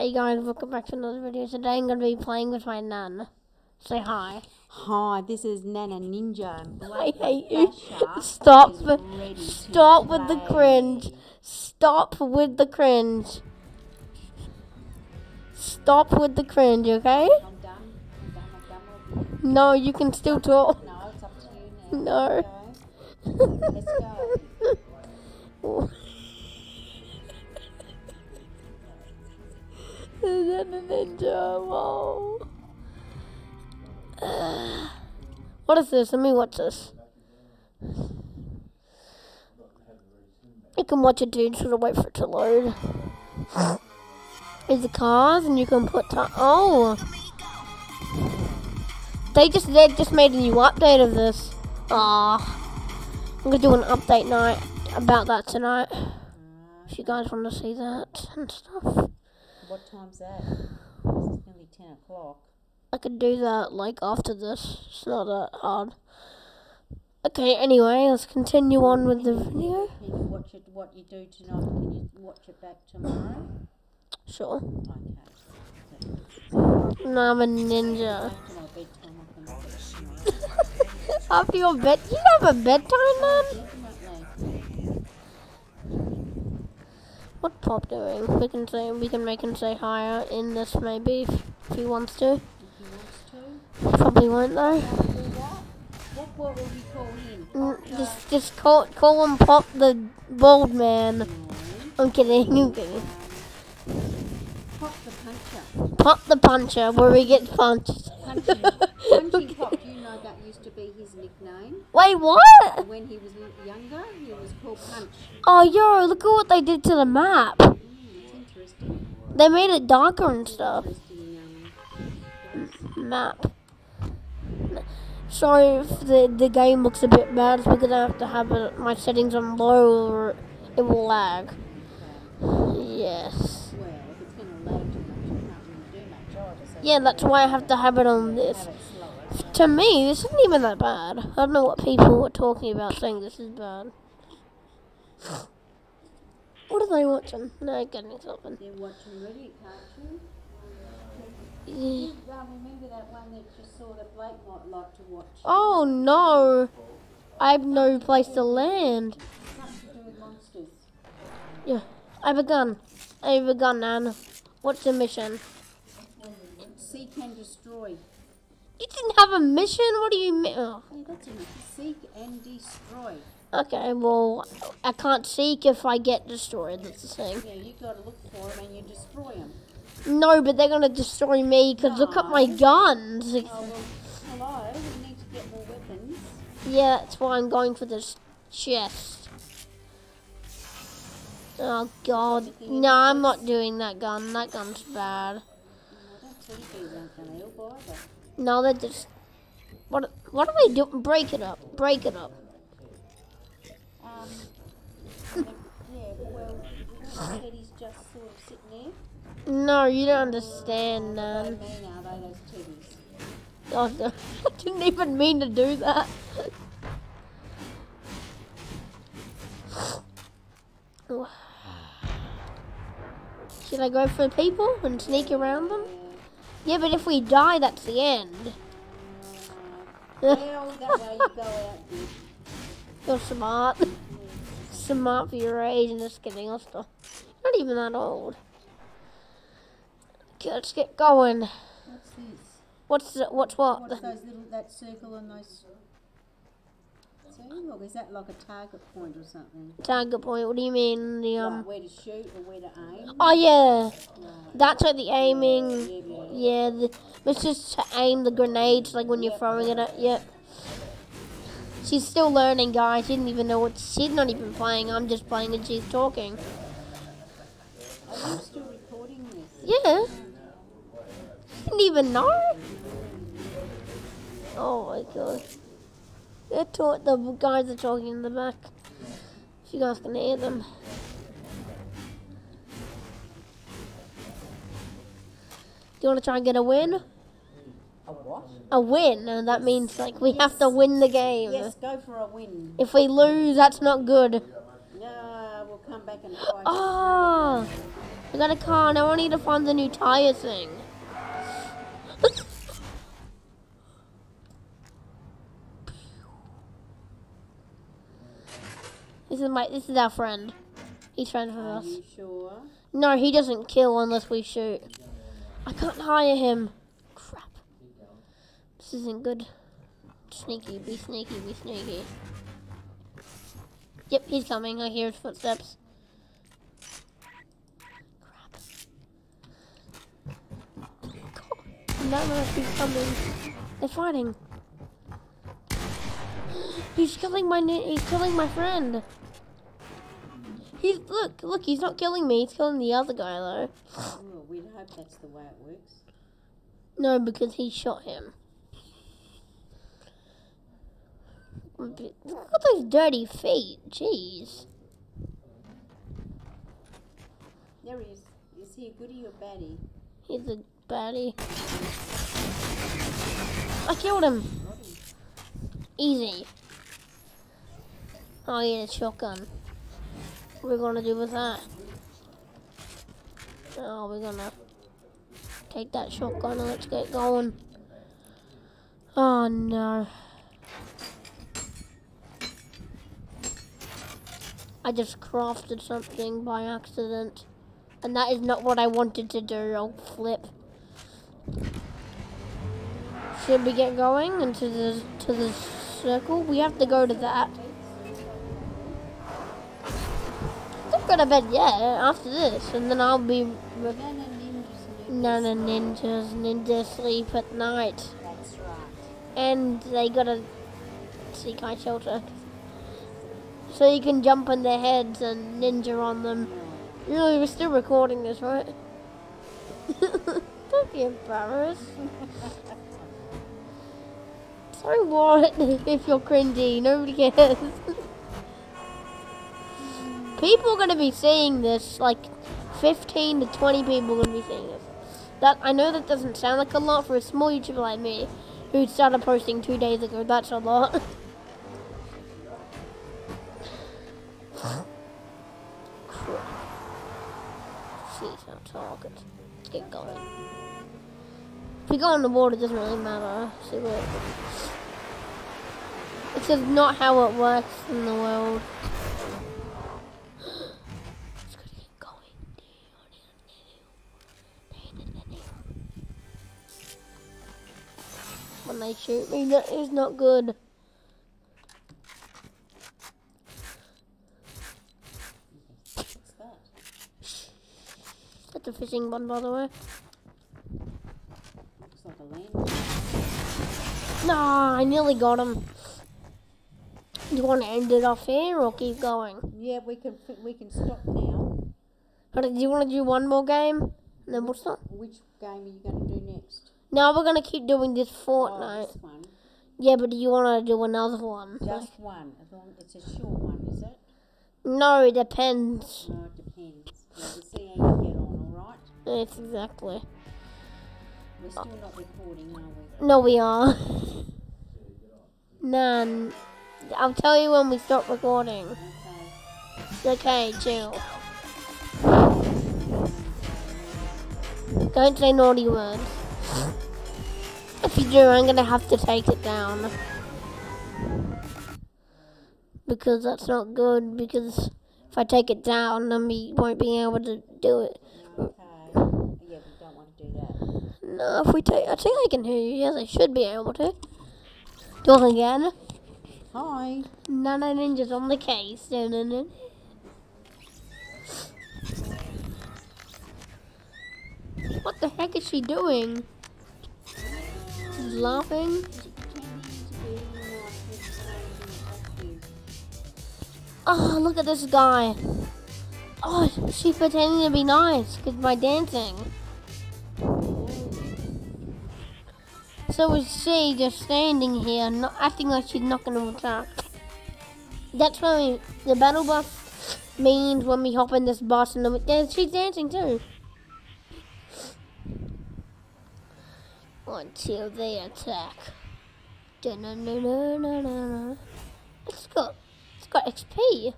Hey guys, welcome back to another video. Today I'm going to be playing with my nan. Say hi. Hi, this is Nana Ninja. I hate you. Stop. is with- ready Stop with the cringe. Stop with the cringe. Stop with the cringe, okay? I'm done. I'm done. I'm done. No, you can still talk. No, it's up to you now. No. Let's go. Is that a ninja? Wow. What is this? Let me watch this. You can watch it, dude. Should I wait for it to load? Is the cars, and you can put time. Oh, they just they just made a new update of this. Ah, I'm gonna do an update night about that tonight. If you guys want to see that and stuff. What time's that? It's nearly 10 o'clock. I could do that like after this. It's not that hard. Okay, anyway, let's continue on with the video. Can you watch it, what you do tonight? Can you watch it back tomorrow? Sure. Okay. No, I'm a ninja. After I can watch. After your bed, you have a bedtime, man. What Pop doing? We can say we can make him say hi in this maybe if, if he wants to. If he wants to. Probably won't though. Want to do that? What, will we call him? Mm, Just just call call him Pop the bald man. No. I'm kidding. I'm kidding. Pop the puncher. Pop the puncher where we get punched. Punching, punching Pop, know that used to be his nickname. Wait, what? When he was younger, he was called Punch. Oh, yo, look at what they did to the map. Mm. They made it darker and stuff. Um, Map. Sorry if the, the game looks a bit bad. It's because I have to have it, my settings on low or it will lag. Yes. well, if it's going to lag much, really do much. Just have Yeah, that's why I have to have it on this. It. To me, this isn't even that bad. I don't know what people were talking about saying this is bad. What are they watching? No, getting something. They're watching Reddit, can't? Yeah. Remember that one that you saw that Blake might like to watch? Oh no! I have no place to land. Something to do with monsters. Yeah, I have a gun. I have a gun, Nan. What's the mission? Seek and destroy. You didn't have a mission? What do you mean? Oh. Yeah, that's it. Seek and destroy. Okay, well, I can't seek if I get destroyed. That's the thing. Yeah, you got to look for them and you destroy them. No, but they're gonna destroy me because look at my ah. guns. Oh, well, hello, we need to get more weapons. Yeah, that's why I'm going for this chest. Oh god. No, I'm not doing that gun. That gun's bad. Oh, that. No, they're just. What? What do they doing? Break it up. Break it up. Um, yeah, well, just sort of. No, you don't understand, are teddies? Oh, no. I didn't even mean to do that. Should I go for people and sneak around them? Yeah, but if we die, that's the end. Well, that you go out and You're smart. Smart for your age and just kidding. I'm still not even that old. Okay, let's get going. What's this? What's the, what's what? What's those little, that circle and those... See, look, is that like a target point or something? Target point. What do you mean? The um. like where to shoot or where to aim? Oh yeah, Right. that's like the aiming. Yeah, yeah. The, it's just to aim the grenades, like when you're throwing it at. Yeah. She's still learning, guys. She didn't even know what. She's not even playing. I'm just playing and she's talking. Are you still recording this? Yeah. She didn't even know. Oh my god. They're ta- the guys are talking in the back. If you guys can hear them. Do you want to try and get a win? A what? A win, and that means like we have to win the game. Yes, go for a win. If we lose, that's not good. No, we'll come back and. Oh, ah! I got a car. Now I need to find the new tire thing. this is my. This is our friend. He's friends with Are us. sure? No, he doesn't kill unless we shoot. I can't hire him. Crap. This isn't good. Sneaky, be sneaky, be sneaky. Yep, he's coming. I hear his footsteps. Crap. God. No, no, he's coming. They're fighting. He's killing my he's killing my friend. He's look, look, he's not killing me, he's killing the other guy though. Hope that's the way it works. No, because he shot him. Look at those dirty feet. Jeez. There he is. Is he a goodie or baddie? He's a baddie. I killed him. Easy. Oh yeah, shotgun. What are we gonna do with that? Oh, we're gonna take that shotgun and let's get going. Oh no. I just crafted something by accident. And that is not what I wanted to do. I'll flip. Should we get going into the to the circle? We have to go to that. Don't go to bed yet. After this, and then I'll be. Re- No, no, ninjas. None of ninjas. Ninjas sleep at night, That's right. and they got a seekai shelter, so you can jump on their heads and ninja on them. Hmm. Really, we're still recording this, right? Don't be embarrassed. So what if you're cringy? Nobody cares. people are gonna be seeing this, like 15 to 20 people are gonna be seeing this. That I know that doesn't sound like a lot for a small YouTuber like me, who started posting two days ago. That's a lot. Our target. Let's get going. If we go on the board, it doesn't really matter. It's just not how it works in the world. When they shoot me, that is not good. What's that? That's a fishing one, by the way. Looks like a land. Nah, I nearly got him. Do you want to end it off here or keep going? Yeah, we can we can stop now. Or do you want to do one more game? And then we'll stop. Which game are you going to do Now we're going to keep doing this Oh, Fortnite. one. Yeah, but do you want to do another one? Just one. As long it's a short one, is it? No, it depends. No, it depends. Yeah, we'll see how you get on. All right. It's exactly. We're still not recording, are we? No, we are. None. I'll tell you when we stop recording. Okay. Okay, chill. Don't say naughty words. If you do, I'm gonna have to take it down. Because that's not good, because if I take it down, then we won't be able to do it. Okay. Yeah, we don't want to do that. No, if we take, I think I can hear you. Yes, I should be able to. Do it again. Hi. Nana ninjas on the case. Dun-dun-dun. What the heck is she doing? She's laughing. Oh, look at this guy. Oh, she's pretending to be nice because my dancing. So is she just standing here, not acting like she's not going to attack? That's we, the battle bus means when we hop in this bus and yeah, she's dancing too. Until they attack. Da-na-na-na-na-na. It's got, it's got XP.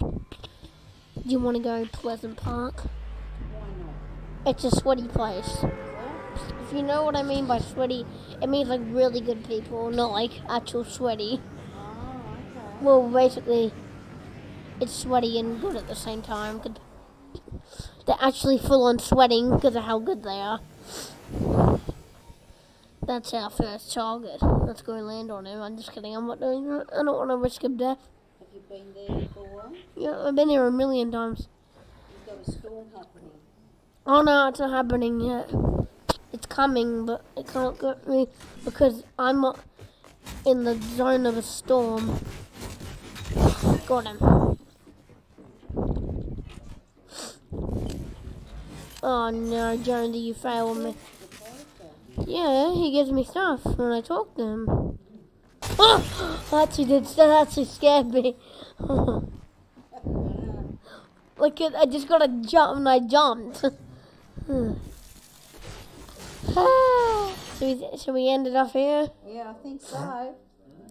Do you want to go Pleasant Park? It's a sweaty place. If you know what I mean by sweaty, it means like really good people, not like actual sweaty. Oh, okay. Well, basically, it's sweaty and good at the same time. They're actually full on sweating because of how good they are. That's our first target. Let's go land on him. I'm just kidding. I'm not doing that. I don't want to risk him death. Have you been there before? Yeah, I've been here a million times. You've got a storm happening. Oh no, it's not happening yet. It's coming, but it can't get me because I'm not in the zone of a storm. Got him. Oh no, Jonesy, you failed me. Yeah, he gives me stuff when I talk to him. Oh, that actually did. That actually scared me. Look at, I just got a jump and I jumped. so we, so we ended up here. Yeah, I think so.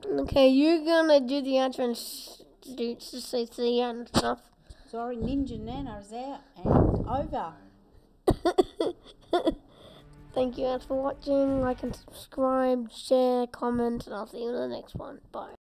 Okay, you're gonna do the entrance to see to the end stuff. Sorry, Ninja Nana's out and over. Thank you guys for watching. Like and subscribe, share, comment, and I'll see you in the next one. Bye.